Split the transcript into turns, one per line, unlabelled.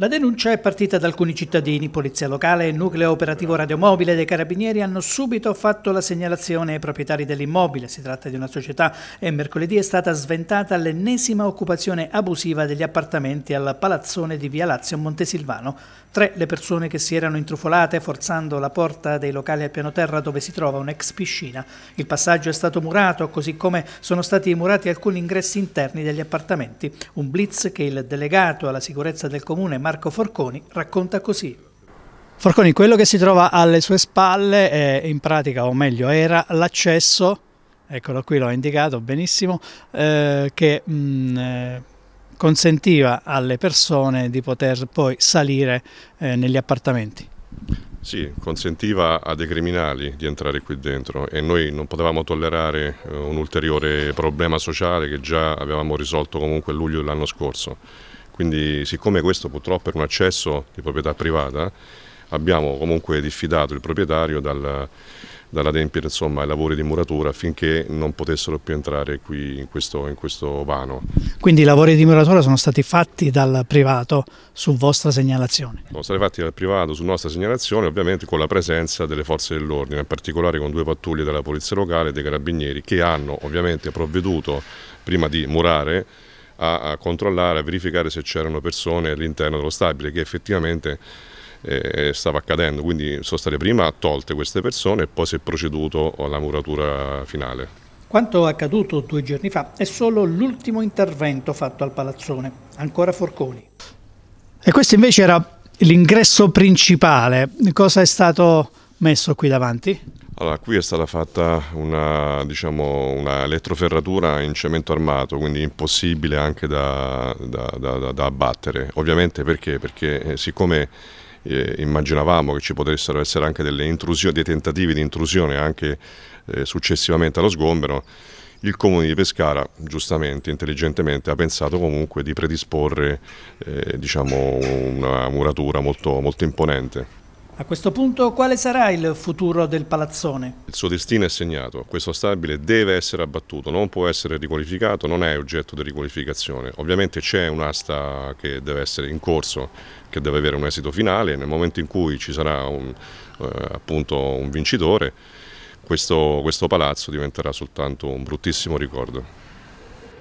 La denuncia è partita da alcuni cittadini, polizia locale e nucleo operativo radiomobile dei carabinieri hanno subito fatto la segnalazione ai proprietari dell'immobile. Si tratta di una società e mercoledì è stata sventata l'ennesima occupazione abusiva degli appartamenti al palazzone di Via Lazio Montesilvano. Tre le persone che si erano intrufolate forzando la porta dei locali al piano terra dove si trova un'ex piscina. Il passaggio è stato murato, così come sono stati murati alcuni ingressi interni degli appartamenti. Un blitz che il delegato alla sicurezza del comune Marco Forconi racconta così. Forconi, quello che si trova alle sue spalle è in pratica, o meglio, era l'accesso, eccolo qui l'ho indicato benissimo, eh, che mh, mm, eh, consentiva alle persone di poter poi salire eh, negli appartamenti.
Sì, consentiva a dei criminali di entrare qui dentro e noi non potevamo tollerare eh, un ulteriore problema sociale che già avevamo risolto comunque a luglio dell'anno scorso. Quindi siccome questo purtroppo è un accesso di proprietà privata, abbiamo comunque diffidato il proprietario dal, dall'adempiere insomma, ai lavori di muratura affinché non potessero più entrare qui in questo, in questo vano.
Quindi i lavori di muratura sono stati fatti dal privato su vostra segnalazione?
Sono stati fatti dal privato su nostra segnalazione ovviamente con la presenza delle forze dell'ordine, in particolare con due pattuglie della polizia locale e dei carabinieri che hanno ovviamente provveduto prima di murare a, a controllare, a verificare se c'erano persone all'interno dello stabile che effettivamente eh, stava accadendo, quindi sono state prima tolte queste persone e poi si è proceduto alla muratura finale.
Quanto accaduto due giorni fa è solo l'ultimo intervento fatto al palazzone, ancora Forconi. E questo invece era l'ingresso principale, cosa è stato messo qui davanti?
Allora, qui è stata fatta una, diciamo, una, elettroferratura in cemento armato, quindi impossibile anche da, da, da, da abbattere. Ovviamente perché? Perché eh, siccome eh, immaginavamo che ci potessero essere anche dei tentativi di intrusione anche eh, successivamente allo sgombero, il comune di Pescara, giustamente, intelligentemente, ha pensato comunque di predisporre eh, diciamo, una muratura molto, molto imponente.
A questo punto quale sarà il futuro del palazzone?
Il suo destino è segnato, questo stabile deve essere abbattuto, non può essere riqualificato, non è oggetto di riqualificazione. Ovviamente c'è un'asta che deve essere in corso, che deve avere un esito finale, nel momento in cui ci sarà un, eh, un vincitore, questo, questo palazzo diventerà soltanto un bruttissimo ricordo.